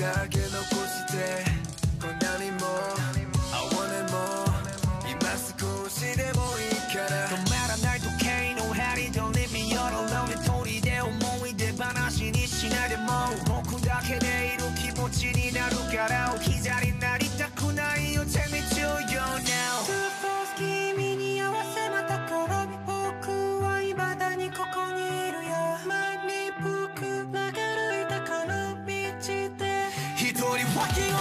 だけ残してこんなにも I れも今少しでもいいから。止まらない時計の針と Leave me all alone 一人で思い出話にしないでも僕だけでいる気持ちになるから起き Fuck you